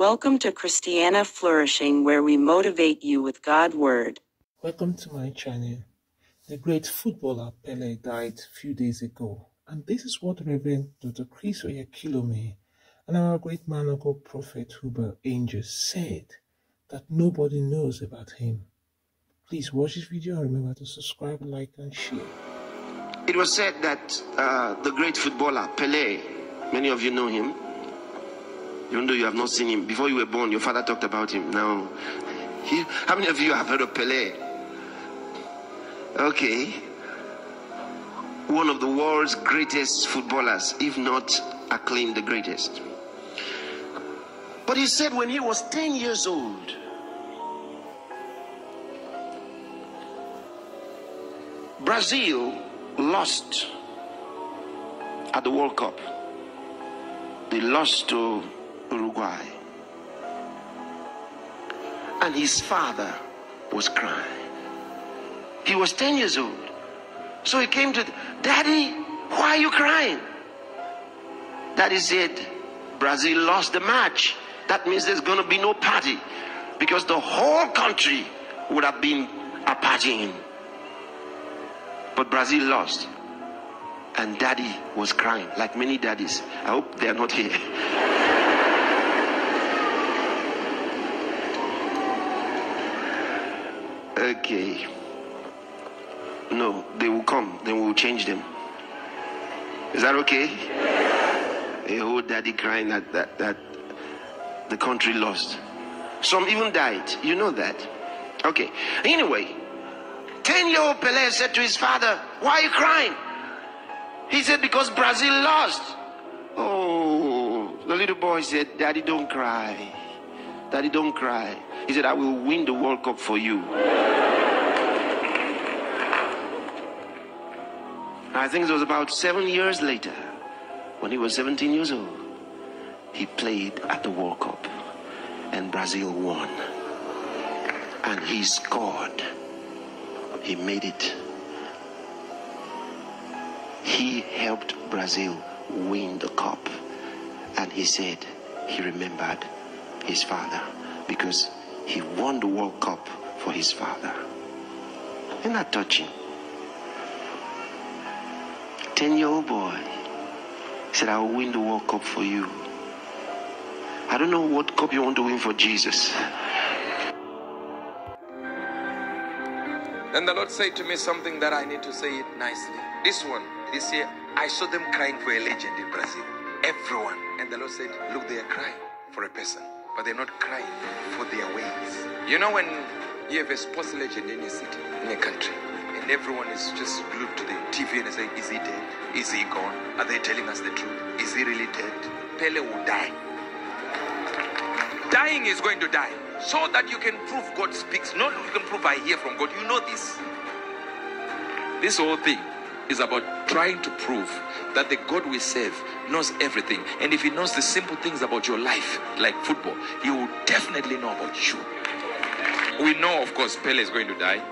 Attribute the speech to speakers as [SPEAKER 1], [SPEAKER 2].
[SPEAKER 1] Welcome to Christiana Flourishing, where we motivate you with God's Word.
[SPEAKER 2] Welcome to my channel. The great footballer Pele died a few days ago, and this is what Reverend Dr. Chris Oyakhilome and our great man of God prophet Uebert Angel said that nobody knows about him. Please watch this video and remember to subscribe, like, and share.
[SPEAKER 3] It was said that uh, the great footballer Pele, many of you know him, even though you have not seen him. Before you were born, your father talked about him. Now, he, how many of you have heard of Pele? Okay. One of the world's greatest footballers, if not acclaimed the greatest. But he said when he was 10 years old, Brazil lost at the World Cup. They lost to Uruguay. And his father was crying. He was 10 years old. So he came to, Daddy, why are you crying? Daddy said, Brazil lost the match. That means there's going to be no party because the whole country would have been a partying. But Brazil lost. And daddy was crying, like many daddies. I hope they are not here. okay. No, they will come, then we will change them. Is that okay? A whole daddy crying that, that, that the country lost. Some even died. You know that. Okay. Anyway, 10 year old Pele said to his father, Why are you crying? He said, Because Brazil lost. Oh, the little boy said, Daddy, don't cry. Daddy, don't cry. He said, I will win the World Cup for you. I think it was about seven years later, when he was 17 years old, he played at the World Cup and Brazil won. And he scored. He made it. He helped Brazil win the cup. And he said he remembered his father because he won the World Cup for his father. Isn't that touching? 10 year old boy said, I will win the World Cup for you. I don't know what cup you want to win for Jesus.
[SPEAKER 4] Then the Lord said to me something that I need to say it nicely. This one, this year, I saw them crying for a legend in Brazil. Everyone. And the Lord said, Look, they are crying for a person, but they're not crying for their ways. You know, when you have a sports legend in a city, in a country, and everyone is just glued to the TV and saying, Is he dead? Is he gone? Are they telling us the truth? Is he really dead? Pele will die. Dying is going to die so that you can prove God speaks. Not you can prove I hear from God. You know this. This whole thing is about trying to prove that the God we serve knows everything. And if he knows the simple things about your life, like football, he will definitely know about you. We know, of course, Pele is going to die.